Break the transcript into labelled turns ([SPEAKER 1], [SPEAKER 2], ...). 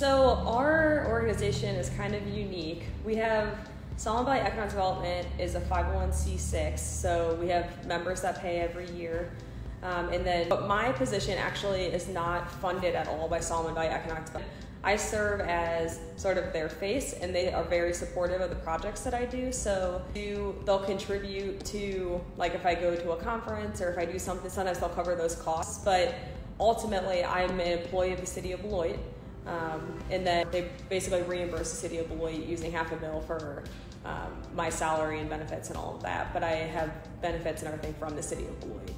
[SPEAKER 1] So our organization is kind of unique. We have Solomon Valley Economic Development is a 501c6, so we have members that pay every year. Um, and then, but my position actually is not funded at all by Solomon Valley Economic Development. I serve as sort of their face, and they are very supportive of the projects that I do. So they'll contribute to, like, if I go to a conference or if I do something, sometimes they'll cover those costs. But ultimately, I'm an employee of the city of Beloit. Um, and then they basically reimburse the city of Beloit using half a bill for um, my salary and benefits and all of that. But I have benefits and everything from the city of Beloit.